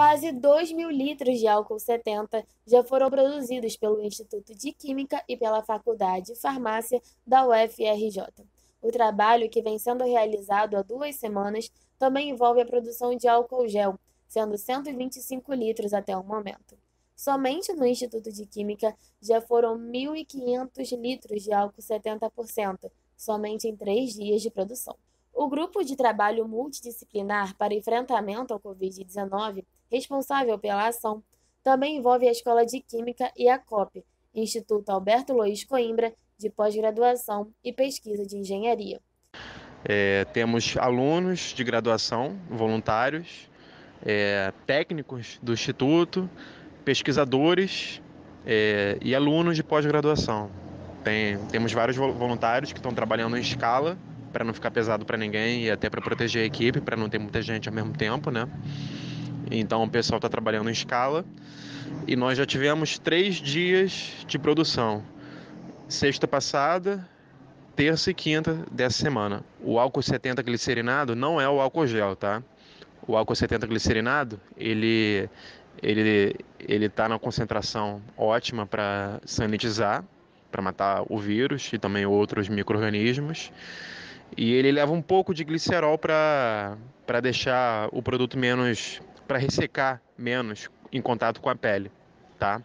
Quase 2 mil litros de álcool 70 já foram produzidos pelo Instituto de Química e pela Faculdade de Farmácia da UFRJ. O trabalho, que vem sendo realizado há duas semanas, também envolve a produção de álcool gel, sendo 125 litros até o momento. Somente no Instituto de Química já foram 1.500 litros de álcool 70%, somente em três dias de produção. O grupo de trabalho multidisciplinar para enfrentamento ao Covid-19, responsável pela ação, também envolve a Escola de Química e a COP, Instituto Alberto Luiz Coimbra, de pós-graduação e pesquisa de engenharia. É, temos alunos de graduação, voluntários, é, técnicos do Instituto, pesquisadores é, e alunos de pós-graduação. Tem, temos vários voluntários que estão trabalhando em escala para não ficar pesado para ninguém e até para proteger a equipe, para não ter muita gente ao mesmo tempo, né? Então o pessoal está trabalhando em escala e nós já tivemos três dias de produção. Sexta passada, terça e quinta dessa semana. O álcool 70 glicerinado não é o álcool gel, tá? O álcool 70 glicerinado, ele ele ele está na concentração ótima para sanitizar, para matar o vírus e também outros microrganismos. E ele leva um pouco de glicerol para deixar o produto menos. para ressecar menos em contato com a pele, tá?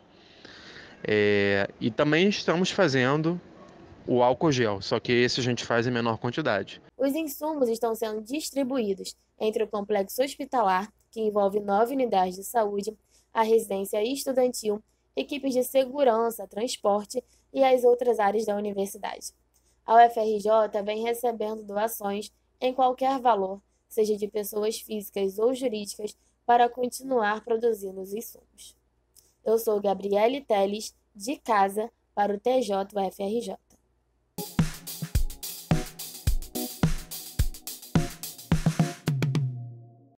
É, e também estamos fazendo o álcool gel, só que esse a gente faz em menor quantidade. Os insumos estão sendo distribuídos entre o complexo hospitalar, que envolve nove unidades de saúde, a residência estudantil, equipes de segurança, transporte e as outras áreas da universidade. A UFRJ vem recebendo doações em qualquer valor, seja de pessoas físicas ou jurídicas, para continuar produzindo os insumos. Eu sou Gabriele Teles, de casa, para o TJ UFRJ.